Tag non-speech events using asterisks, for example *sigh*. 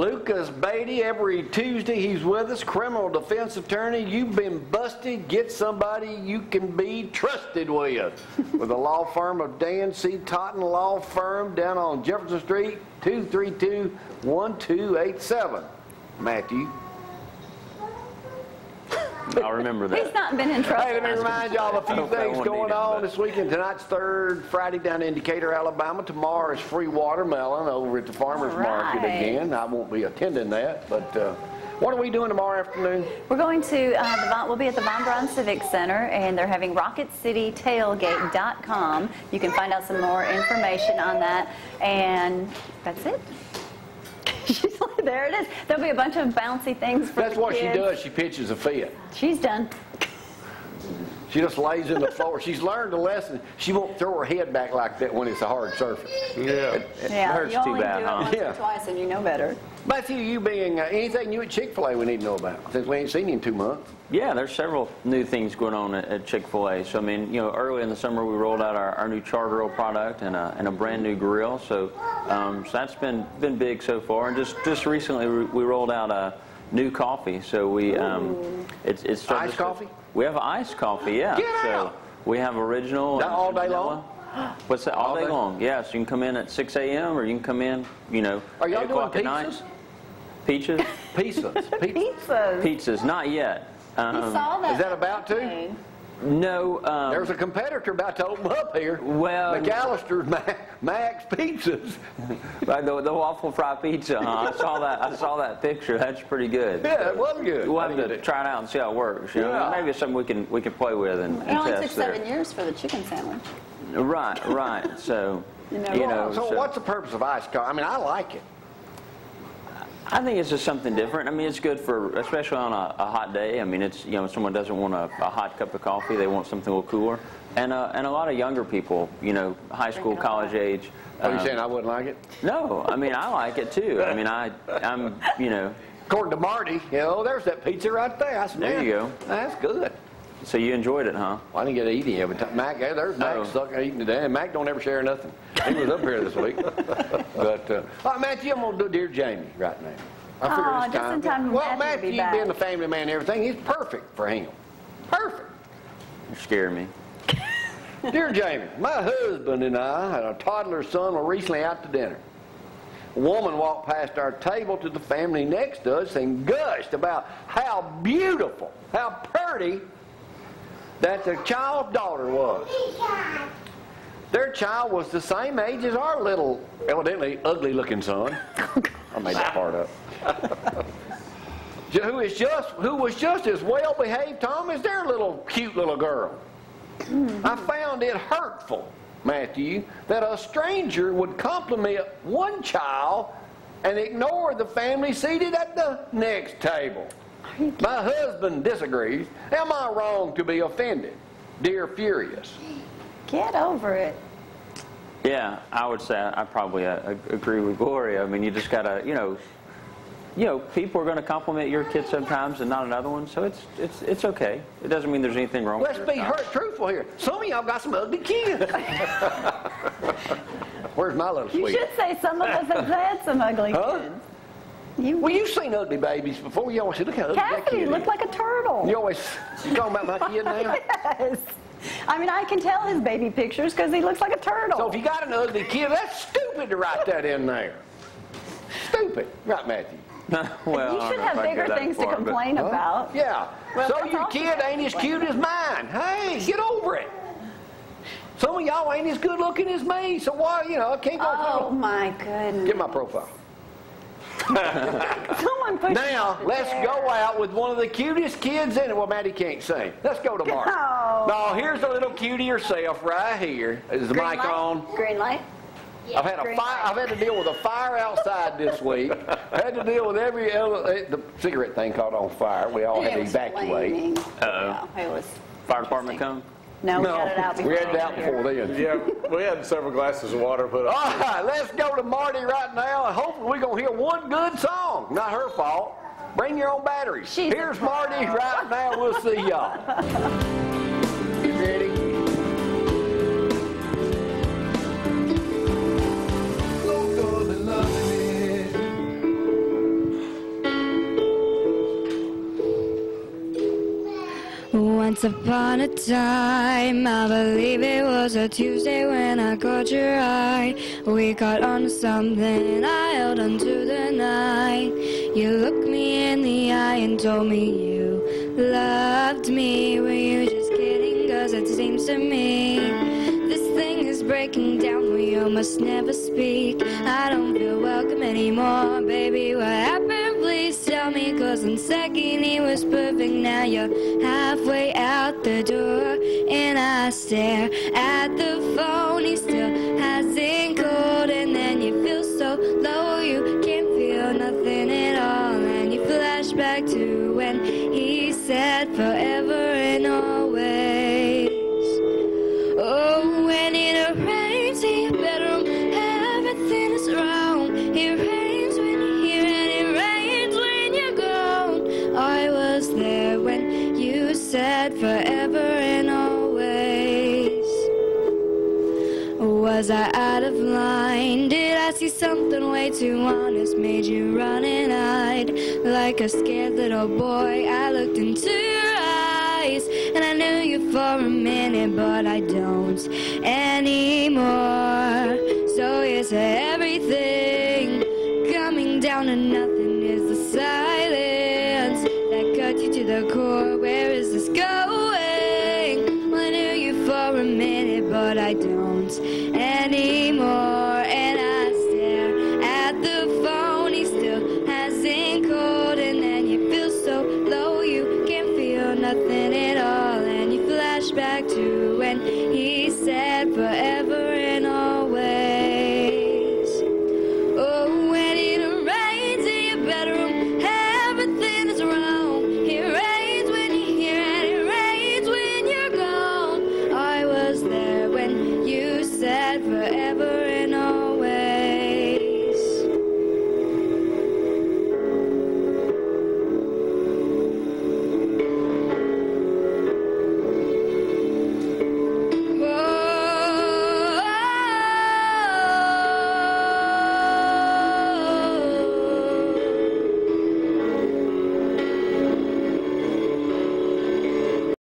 Lucas Beatty, every Tuesday he's with us, criminal defense attorney. You've been busted. Get somebody you can be trusted with. *laughs* with the law firm of Dan C. Totten Law Firm down on Jefferson Street, 232-1287. Mathew. I'll remember that. He's not been in trouble. Hey, let me remind y'all of a I few things going needed, on but- this weekend. Tonight's third Friday down in Decatur, Alabama. Tomorrow is free watermelon over at the farmer's All market again. I won't be attending that, but uh, what are we doing tomorrow afternoon? We're going to, uh, the Von, we'll be at the Von Braun Civic Center, and they're having RocketCityTailgate.com. You can find out some more information on that, and that's it. *laughs* There it is. There'll be a bunch of bouncy things for That's the what she does. She pitches a fit. She's done. She just lays in the floor. She's learned a lesson. She won't throw her head back like that when it's a hard surface. Yeah. Yeah, hurts you too only bad, do it huh? once Yeah. or twice, and you know better. Mathew, you being uh, anything new at Chick-fil-A we need to know about since we ain't seen you in two months. Yeah, there's several new things going on at, at Chick-fil-A. So, I mean, you know, early in the summer we rolled out our, our new char grill product and a, and a brand new grill. So, um, so that's been been big so far. And just just recently we, we rolled out a new coffee. So we um, it's it's started Iced to- coffee? We have iced coffee, yeah. Get so out! we have original. That all day vanilla. long? What's that? All, All day, day? long. Yes, you can come in at 6 a.m. or you can come in, you know, Are y'all 8 doing o'clock at night. pizzas? Peaches? *laughs* Pizzas. Pizzas. Pizzas. Pizzas, not yet. You Um, saw that. is that about to? Campaign. no. Um, There's a competitor about to open up here. Well- McAlister's Ma- Max Pizzas. *laughs* Like the, the waffle fry pizza, huh? I saw that. I saw that picture. That's pretty good. Yeah, it was good. We'll have to it. try it out and see how it works. You know? Yeah. Maybe it's something we can we can play with and, It and only took test there. seven years for the chicken sandwich. Right, right. So *laughs* You know, you well, So so what's the purpose of ice coffee? I mean, I like it. I think it's just something different. I mean, it's good for especially on a, a hot day. I mean, it's you know, if someone doesn't want a, a hot cup of coffee, they want something a little cooler. And uh, and a lot of younger people, you know, high school, college age. Are you um, saying I wouldn't like it? No, I mean I like it too. I mean I I'm you know According to Marti, you know, there's that pizza right there. I said, There you go. That's good. so you enjoyed it, huh? I didn't get to eat any of it. Mac, hey, there's Mac Oh. stuck eating today. Mac don't ever share nothing. He was up here this week. *laughs* but, uh, all right, Mathew, I'm going to do Dear Jamie right now. I figured Aw, it's just in time for Well, Mathew to Mathew, be back. being the family man and everything, he's perfect for him. Perfect. You scared me. *laughs* Dear Jamie, my husband and I and a toddler son were recently out to dinner. A woman walked past our table to the family next to us and gushed about how beautiful, how pretty that the child's daughter was. Their child was the same age as our little, evidently ugly looking son. I made that part up. who is just who was just as well behaved, Tom, as their little cute little girl. I found it hurtful, Mathew, that a stranger would compliment one child and ignore the family seated at the next table. My husband disagrees. Am I wrong to be offended? Dear Furious. Get over it. Yeah, I would say I probably uh, agree with Gloria. I mean, you just gotta, you know, you know, people are going to compliment your kid sometimes and not another one, so it's it's it's okay. It doesn't mean there's anything wrong. Let's with be your hurt truthful here. Some of y'all got some ugly kids. *laughs* Where's my little sweet? You should say some of us have had some ugly Huh? kids. You, Well, you've seen ugly babies before. You always say, look how ugly that Cassidy kid looked is. like a turtle. You always, you talking about my kid now? *laughs* Yes. I mean, I can tell his baby pictures because he looks like a turtle. So if you got an ugly kid, that's stupid to write that in there. Stupid. Right, Mathew? *laughs* well, you should have if I'd go bigger things far, to but- complain Huh? about. Yeah. Well, so your kid ain't as cute as mine. Hey, get over it. Some of y'all ain't as good looking as me, so why, you know, I can't go Oh my goodness. Get my profile. *laughs* Someone push Now, let's go out with one of the cutest kids in it. Well, Maddie can't sing. Let's go to Mark. *laughs* Oh. No, here's a little cutie herself right here. Is the Green mic light? on? Green light? I've had a Green fire. I've had to deal with a fire outside this week. I *laughs* had to deal with every ele- eh, the cigarette thing caught on fire. We all had to evacuate. Uh-oh. Yeah, it was. Fire department come? No, we got it out before. we had it we out before then. Yeah, we had several glasses of water put All up. right, let's go to Marti right now, and hopefully we're gonna hear one good song. Not her fault. Bring your own batteries. She's Here's Marti right now. We'll see y'all. *laughs* Once upon a time, I believe it was a Tuesday when I caught your eye. We caught on to something, I held onto the night. You looked me in the eye and told me you loved me. Were you just kidding? Cause it seems to me this thing is breaking down. We almost never speak. I don't feel welcome anymore, baby. What happened? Please tell me. Cause on second he was perfect. Now you're halfway out the door. And I stare at the phone. He still Was I out of line? Did I see something way too honest? Made you run and hide like a scared little boy. I looked into your eyes and I knew you for a minute, but I don't anymore. So is everything it, but I don't anymore. And I stare at the phone, he still hasn't called. And then you feel so low, you can't feel nothing at all. And you flash back to when he said forever.